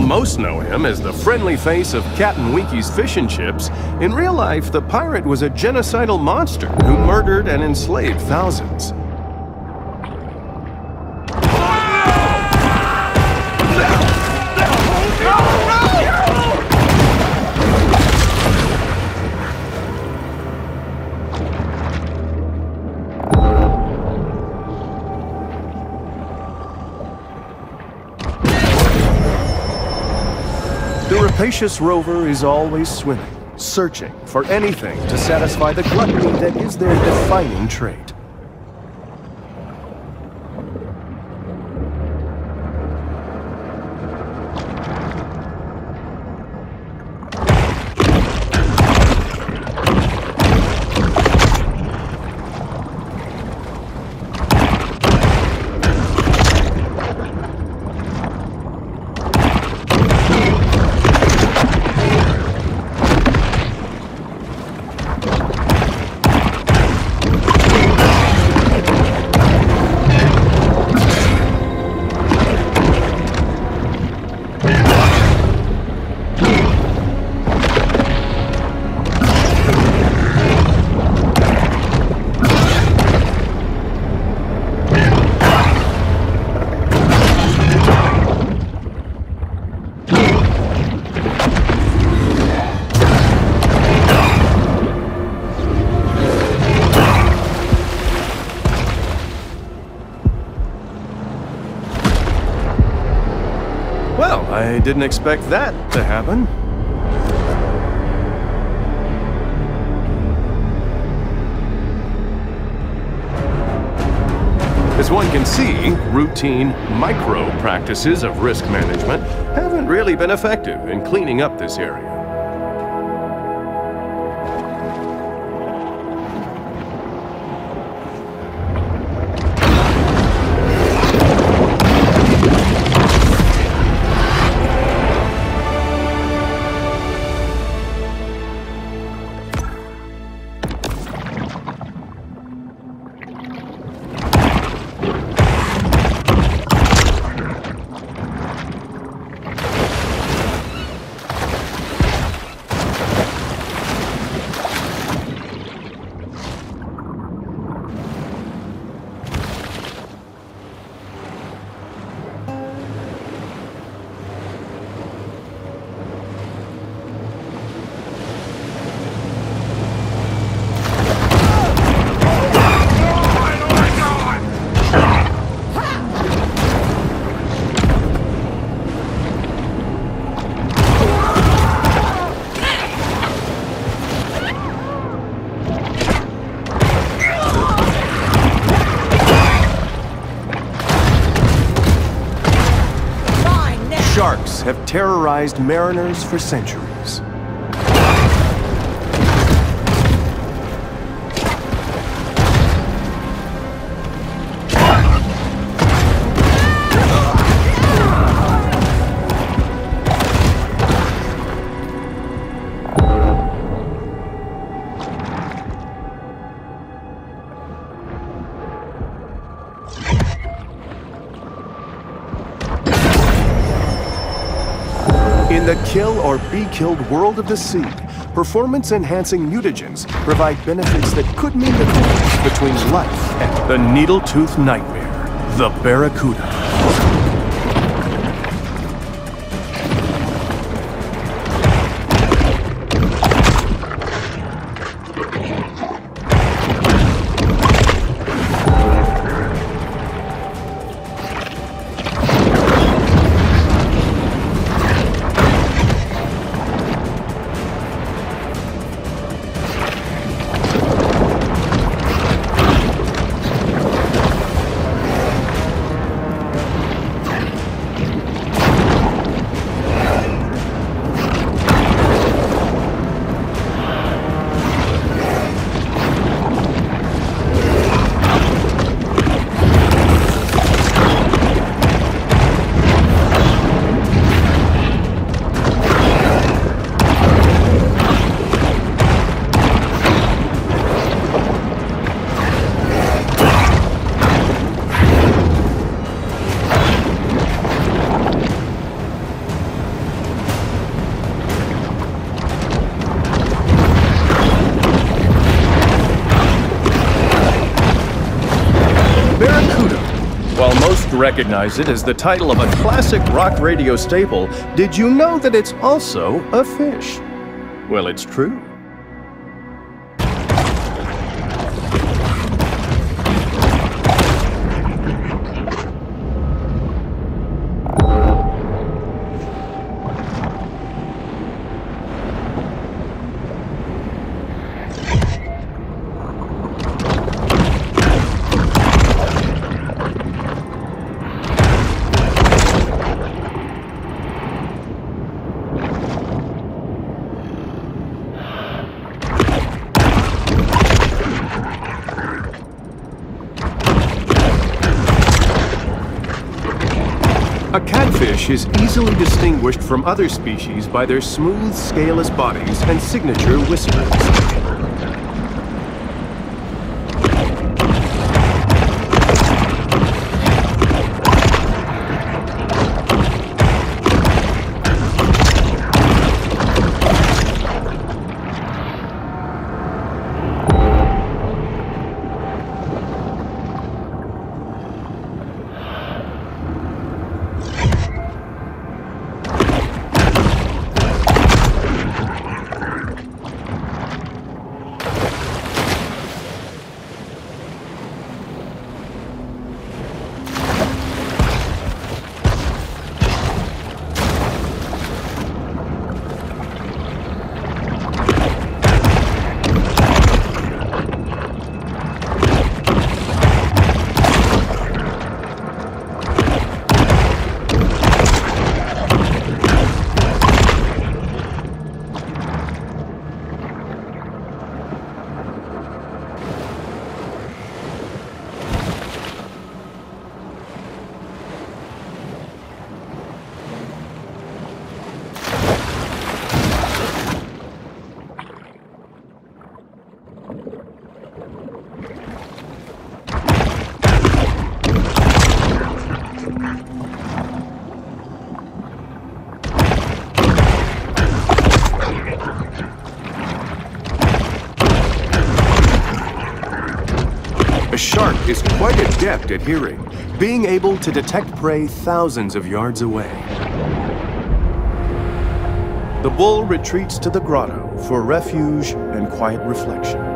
Most know him as the friendly face of Captain Winky's fish and chips. In real life, the pirate was a genocidal monster who murdered and enslaved thousands. Rapacious rover is always swimming, searching for anything to satisfy the gluttony that is their defining trait. Didn't expect that to happen. As one can see, routine, micro practices of risk management haven't really been effective in cleaning up this area. Terrorized mariners for centuries. The kill or be killed world of the sea, performance-enhancing mutagens provide benefits that could mean the difference between life and the needle-tooth nightmare, the Barracuda. Barracuda. Recognize it as the title of a classic rock radio staple, did you know that it's also a fish? Well, it's true. A catfish is easily distinguished from other species by their smooth, scaleless bodies and signature whiskers. Adept at hearing, being able to detect prey thousands of yards away. The bull retreats to the grotto for refuge and quiet reflection.